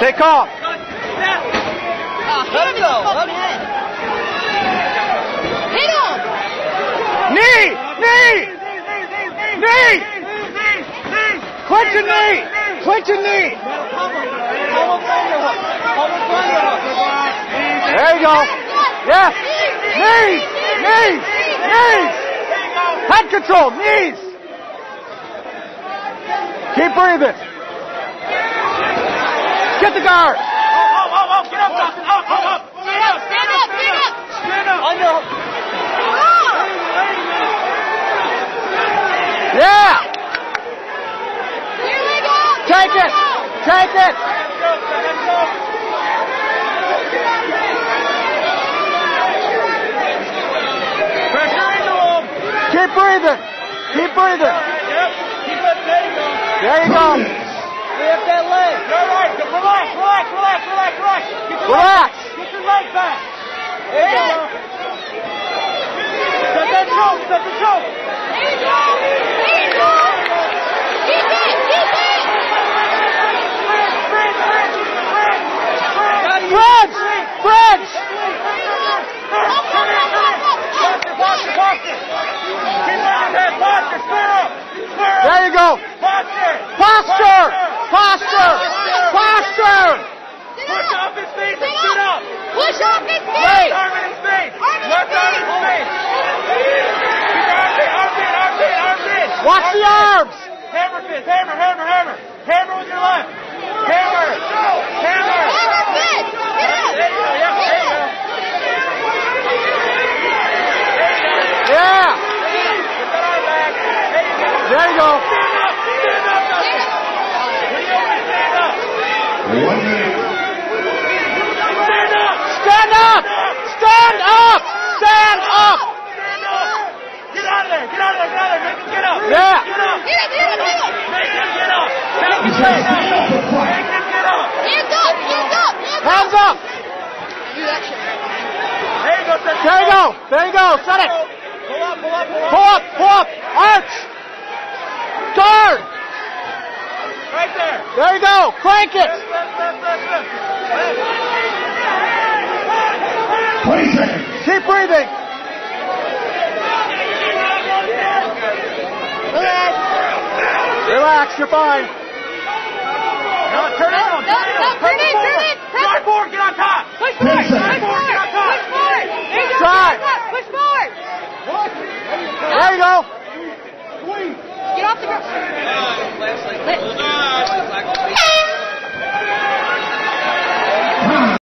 Stay off. Let him Hit him! Knee! Knee! Knee! Clench a knee! Clench a knee! There you go. Yes. Knees! Knees! Knees! Head control! Knees! Keep breathing. Get the guard. Stand up, stand up, stand up! Under. Yeah! Here we go! Take it! Take it! Keep breathing. Keep breathing. There you go. Lift that leg. Relax. There you go. There you go! There you go! Keep! Keep it! French! Up! There you go. Posture! Posture! Posture! Arms! Hammer fist! Hammer, hammer, hammer! Hammer with your left! Hammer! Hammer! Hammer fist! Get up! There you go, yep, there you go. Yeah! Put that arm back. There you go. There you go. Stand up! Stand up, Dustin! When you open, stand up! One minute. Stand up! Stand up! Stand up! Stand up! Stand up! Get out of there! Get out of there! Get out of there! Get up! Yeah. Hands up. There you go, There you go. There you go. Set it. Pull up, pull up, pull up. Pull up. Arch. Turn. Right there. There you go. Crank it. 20 seconds. Keep breathing. Relax. You're fine. No, turn it on. Turn it, turn it. Drive forward, get on top. Push Ten forward, seconds. push forward, push forward. There you go, Try. hands up, push forward. There you go.